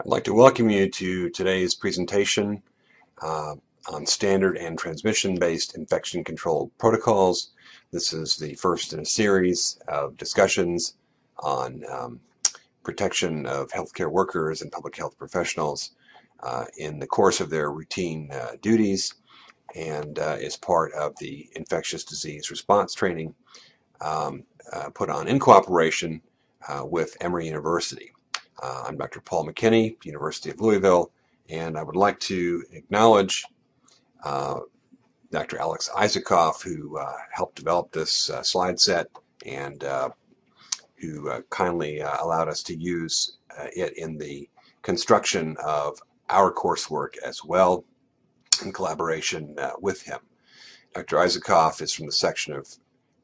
I'd like to welcome you to today's presentation uh, on standard and transmission-based infection control protocols. This is the first in a series of discussions on um, protection of healthcare workers and public health professionals uh, in the course of their routine uh, duties and uh, is part of the infectious disease response training um, uh, put on in cooperation uh, with Emory University. Uh, I'm Dr. Paul McKinney, University of Louisville, and I would like to acknowledge uh, Dr. Alex Isakov, who uh, helped develop this uh, slide set and uh, who uh, kindly allowed us to use it in the construction of our coursework as well in collaboration with him. Dr. Isakov is from the section of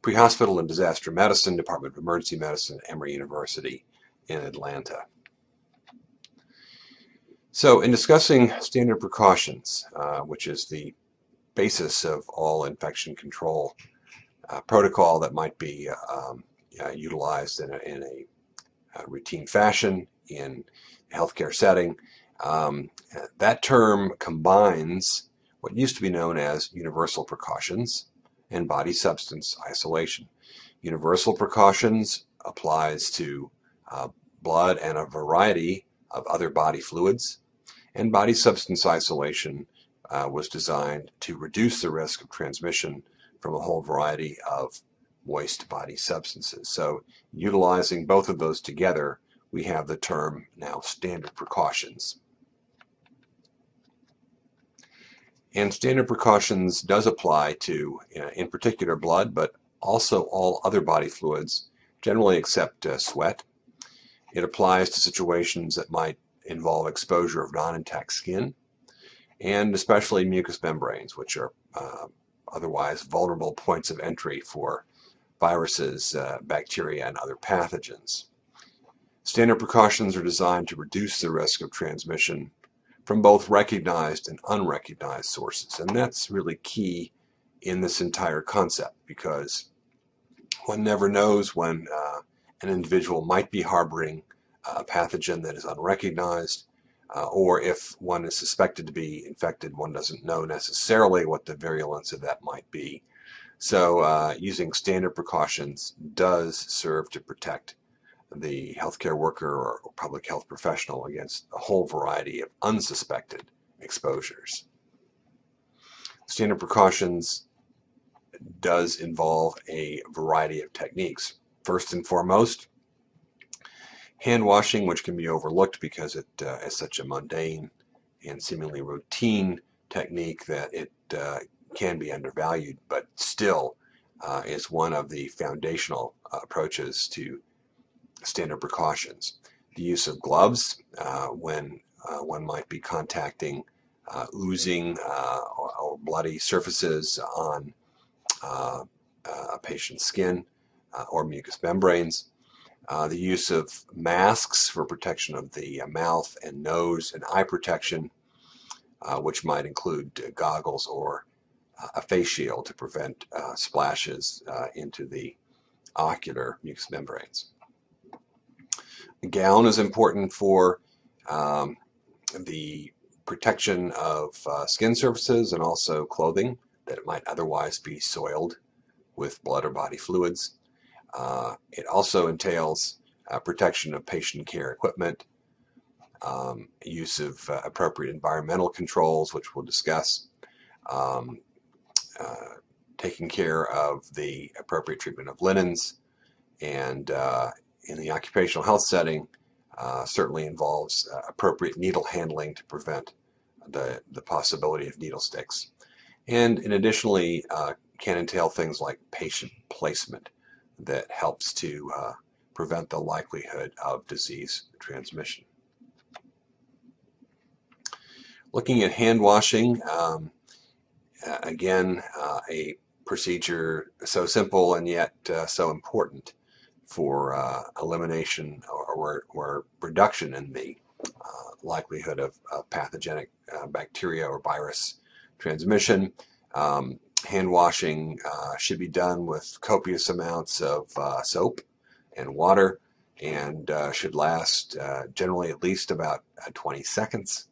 Pre-Hospital and Disaster Medicine, Department of Emergency Medicine Emory University in Atlanta. So in discussing standard precautions, uh, which is the basis of all infection control uh, protocol that might be um, uh, utilized in a, in a, a, routine fashion in a healthcare setting, um, that term combines what used to be known as universal precautions and body substance isolation. Universal precautions applies to uh, blood and a variety of other body fluids and body substance isolation uh, was designed to reduce the risk of transmission from a whole variety of moist body substances. So utilizing both of those together, we have the term now standard precautions. And standard precautions does apply to, in particular, blood, but also all other body fluids, generally except uh, sweat. It applies to situations that might involve exposure of non-intact skin, and especially mucous membranes, which are uh, otherwise vulnerable points of entry for viruses, uh, bacteria, and other pathogens. Standard precautions are designed to reduce the risk of transmission from both recognized and unrecognized sources. And that's really key in this entire concept because one never knows when uh, an individual might be harboring a pathogen that is unrecognized, uh, or if one is suspected to be infected, one doesn't know necessarily what the virulence of that might be. So uh, using standard precautions does serve to protect the healthcare worker or public health professional against a whole variety of unsuspected exposures. Standard precautions does involve a variety of techniques. First and foremost, Hand washing, which can be overlooked because it uh, is such a mundane and seemingly routine technique that it uh, can be undervalued, but still uh, is one of the foundational uh, approaches to standard precautions. The use of gloves uh, when uh, one might be contacting oozing or, or, bloody surfaces on a patient's skin or mucous membranes uh, the use of masks for protection of the uh, mouth and nose and eye protection, uh, which might include uh, goggles or uh, a face shield to prevent uh, splashes into the ocular mucous membranes. A gown is important for um, the protection of skin surfaces and also clothing that might otherwise be soiled with blood or body fluids. Uh, it also entails uh, protection of patient care equipment, um, use of uh, appropriate environmental controls, which we'll discuss, um, uh, taking care of the appropriate treatment of linens, and uh, in the occupational health setting, uh, certainly involves appropriate needle handling to prevent the, the possibility of needle sticks. And, and additionally, can entail things like patient placement that helps to uh, prevent the likelihood of disease transmission. Looking at hand washing, um, again, uh, a procedure so simple and yet uh, so important for uh, elimination or, or, or, reduction in the uh, likelihood of, of pathogenic uh, bacteria or virus transmission. Um, hand washing uh, should be done with copious amounts of uh, soap and water and uh, should last uh, generally at least about uh, 20 seconds.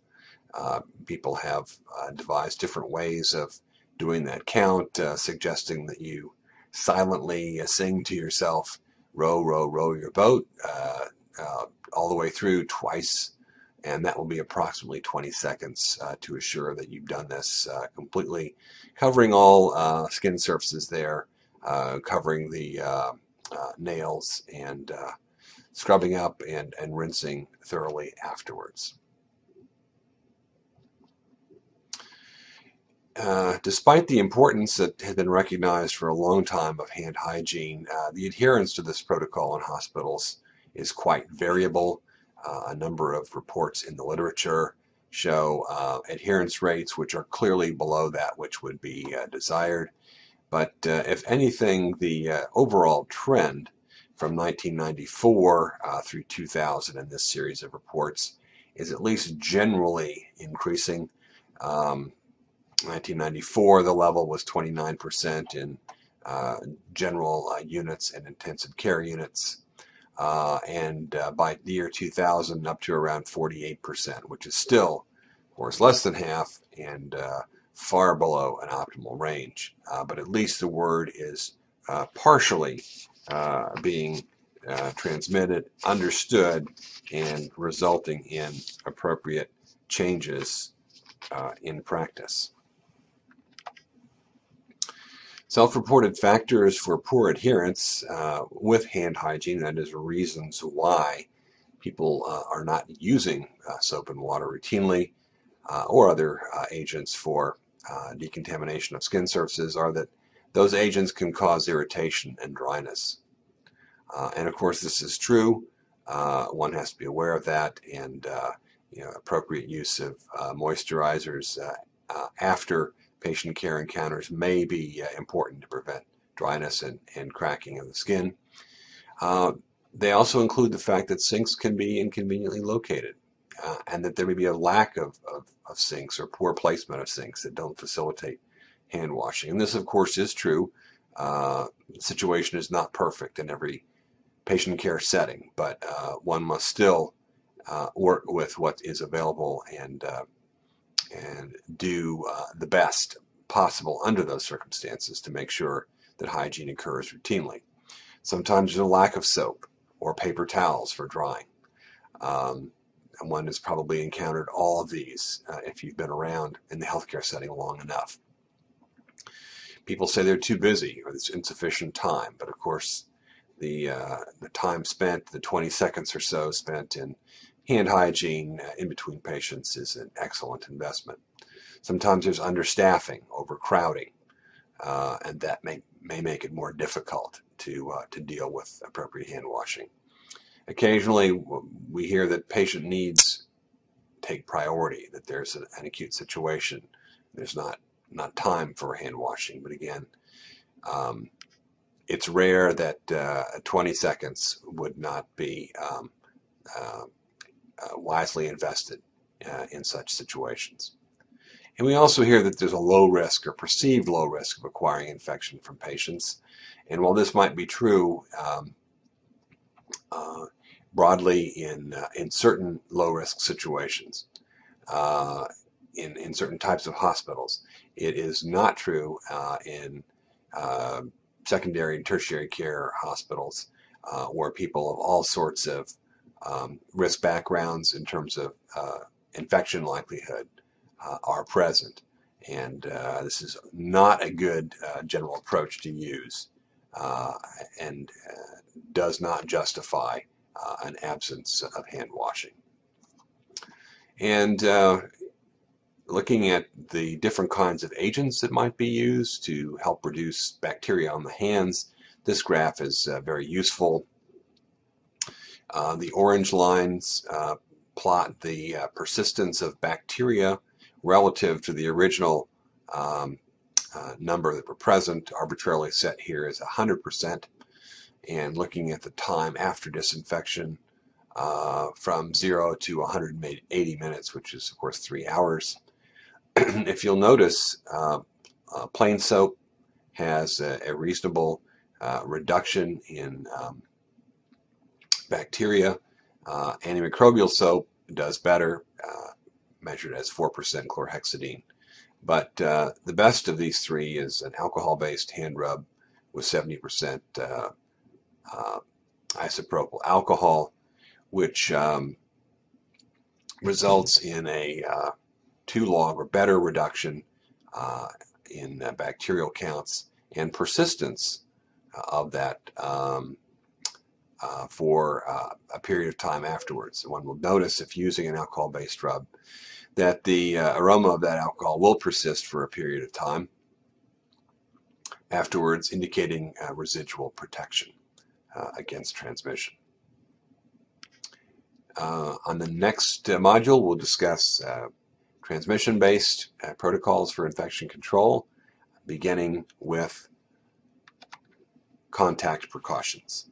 Uh, people have devised different ways of doing that count, suggesting that you silently sing to yourself, row, row, row your boat all the way through twice and that will be approximately 20 seconds uh, to assure that you've done this uh, completely, covering all uh, skin surfaces there, covering the nails and scrubbing up and, and rinsing thoroughly afterwards. Uh, despite the importance that had been recognized for a long time of hand hygiene, uh, the adherence to this protocol in hospitals is quite variable. Uh, a number of reports in the literature show uh, adherence rates which are clearly below that which would be uh, desired. But if anything, the overall trend from 1994 uh, through 2000 in this series of reports is at least generally increasing. Um, 1994, the level was 29% in uh, general uh, units and intensive care units. Uh, and uh, by the year 2000, up to around 48%, which is still, of course, less than half and uh, far below an optimal range. but at least the word is partially uh, being uh, transmitted, understood, and resulting in appropriate changes uh, in practice. Self-reported factors for poor adherence uh, with hand hygiene, that is reasons why people uh, are not using uh, soap and water routinely or other agents for decontamination of skin surfaces, are that those agents can cause irritation and dryness. Uh, and of course, this is true. Uh, one has to be aware of that and uh, you know, appropriate use of uh, moisturizers uh, uh, after patient care encounters may be important to prevent dryness and, and cracking of the skin. they also include the fact that sinks can be inconveniently located. and that there may be a lack of, of, of sinks or poor placement of sinks that don't facilitate hand washing. And this, of course, is true. Uh, the situation is not perfect in every patient care setting, but uh, one must still uh, work with what is available and uh, and do uh, the best possible under those circumstances to make sure that hygiene occurs routinely. Sometimes there's a lack of soap or paper towels for drying. Um, and one has probably encountered all of these uh, if you've been around in the healthcare setting long enough people say they're too busy or there's insufficient time. But of course, the, uh, the time spent, the 20 seconds or so spent in hand hygiene in between patients is an excellent investment. Sometimes there's understaffing, overcrowding, uh, and that may, may make it more difficult to, uh, to deal with appropriate hand washing. Occasionally, we hear that patient needs take priority, that there's an, an acute situation. There's not not time for hand washing, but again, um, it's rare that uh, 20 seconds would not be um, uh, uh, wisely invested uh, in such situations. And we also hear that there's a low risk or perceived low risk of acquiring infection from patients. And while this might be true um, uh, broadly in, uh, in certain low risk situations, in, in certain types of hospitals, it is not true uh, in uh, secondary and tertiary care hospitals uh, where people of all sorts of um, risk backgrounds in terms of uh, infection likelihood uh, are present. And uh, this is not a good general approach to use and does not justify an absence of hand washing. And looking at the different kinds of agents that might be used to help reduce bacteria on the hands. This graph is uh, very useful. Uh, the orange lines uh, plot the uh, persistence of bacteria relative to the original um, uh, number that were present, arbitrarily set here is 100%. And looking at the time after disinfection uh, from 0 to 180 minutes, which is of course 3 hours, if you'll notice, uh, plain soap has a, a reasonable reduction in um, bacteria. Uh, antimicrobial soap does better, uh, measured as 4% chlorhexidine. But uh, the best of these three is an alcohol-based hand rub with 70% uh, uh, isopropyl alcohol, which um, results in a uh, two log or better reduction in bacterial counts and persistence of that um, uh, for uh, a period of time afterwards. One will notice if using an alcohol-based rub that the uh, aroma of that alcohol will persist for a period of time afterwards, indicating residual protection against transmission. Uh, on the next uh, module, we'll discuss uh, transmission-based protocols for infection control, beginning with contact precautions.